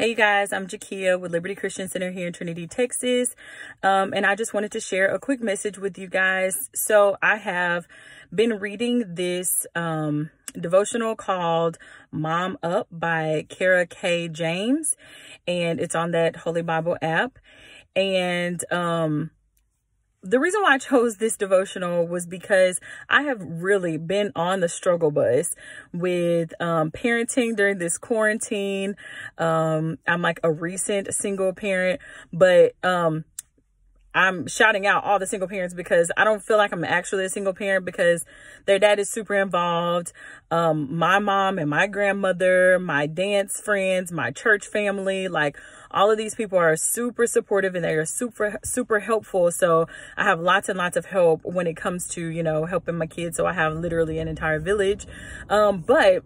Hey guys, I'm JaKeia with Liberty Christian Center here in Trinity, Texas. Um, and I just wanted to share a quick message with you guys. So I have been reading this um, devotional called Mom Up by Kara-Kae James, and it's on that Holy Bible app. And um, the reason why I chose this devotional was because I have really been on the struggle bus with um, parenting during this quarantine. Um, I'm like a recent single parent, but um, I'm shouting out all the single parents because I don't feel like I'm actually a single parent because their dad is super involved. Um, my mom and my grandmother, my dance friends, my church family, like all of these people are super supportive and they are super, super helpful. So I have lots and lots of help when it comes to, you know, helping my kids. So I have literally an entire village. Um, but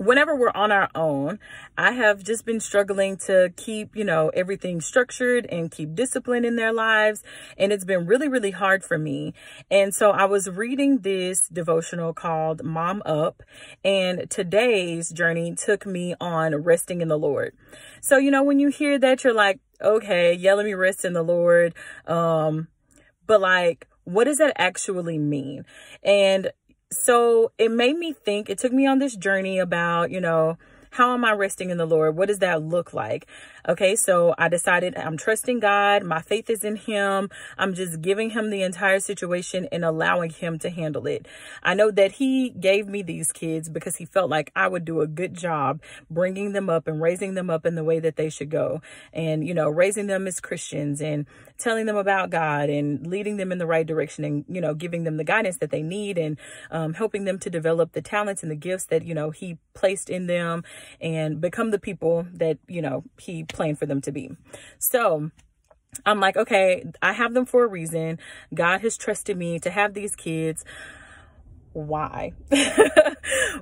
whenever we're on our own, I have just been struggling to keep, you know, everything structured and keep discipline in their lives. And it's been really, really hard for me. And so I was reading this devotional called Mom Up, and today's journey took me on resting in the Lord. So, you know, when you hear that, you're like, okay, yeah, let me rest in the Lord. Um, but like, what does that actually mean? And so it made me think, it took me on this journey about, you know, how am I resting in the Lord? What does that look like? Okay, so I decided I'm trusting God. My faith is in Him. I'm just giving Him the entire situation and allowing Him to handle it. I know that He gave me these kids because He felt like I would do a good job bringing them up and raising them up in the way that they should go. And, you know, raising them as Christians and telling them about God and leading them in the right direction and, you know, giving them the guidance that they need and um, helping them to develop the talents and the gifts that, you know, He placed in them and become the people that, you know, He planned for them to be. So I'm like, okay, I have them for a reason. God has trusted me to have these kids. Why?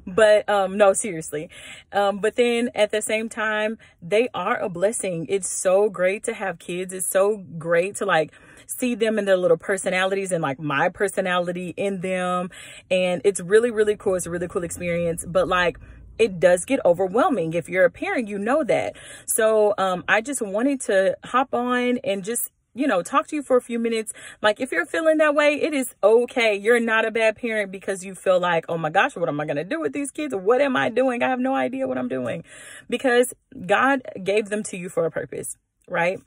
But um no seriously. Um but then at the same time they are a blessing. It's so great to have kids. It's so great to like see them and their little personalities and like my personality in them. And it's really really cool. It's a really cool experience. But like it does get overwhelming. If you're a parent, you know that. So um, I just wanted to hop on and just you know, talk to you for a few minutes. Like, if you're feeling that way, it is okay. You're not a bad parent because you feel like, oh my gosh, what am I going to do with these kids? What am I doing? I have no idea what I'm doing because God gave them to you for a purpose right?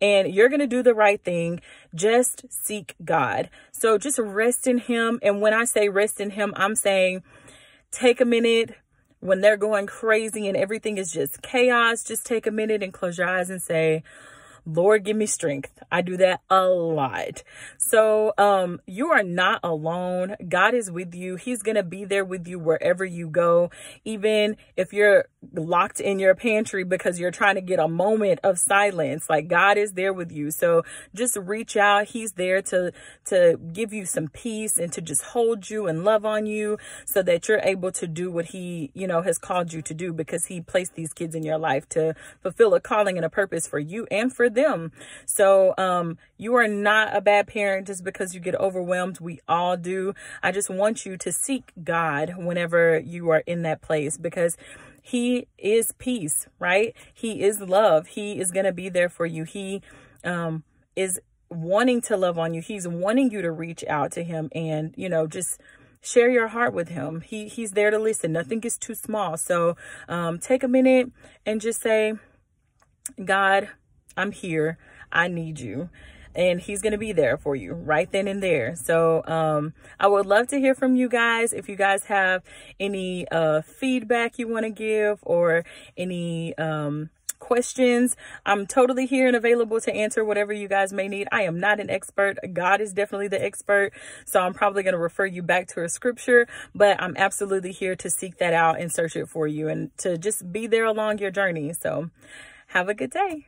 And you're going to do the right thing. Just seek God. So just rest in Him. And when I say rest in Him, I'm saying take a minute, when they're going crazy and everything is just chaos, just take a minute and close your eyes and say, Lord, give me strength. I do that a lot. So, um, you are not alone. God is with you. He's going to be there with you wherever you go. Even if you're locked in your pantry because you're trying to get a moment of silence, like God is there with you. So just reach out. He's there to, to give you some peace and to just hold you and love on you so that you're able to do what he, you know, has called you to do because he placed these kids in your life to fulfill a calling and a purpose for you and for them them. So um, you are not a bad parent just because you get overwhelmed. We all do. I just want you to seek God whenever you are in that place because he is peace, right? He is love. He is going to be there for you. He um, is wanting to love on you. He's wanting you to reach out to him and, you know, just share your heart with him. He he's there to listen. Nothing is too small. So um, take a minute and just say, God, I'm here. I need you. And he's going to be there for you right then and there. So um, I would love to hear from you guys. If you guys have any uh, feedback you want to give or any um, questions. I'm totally here and available to answer whatever you guys may need. I am not an expert. God is definitely the expert. So I'm probably going to refer you back to a scripture, but I'm absolutely here to seek that out and search it for you and to just be there along your journey. So have a good day.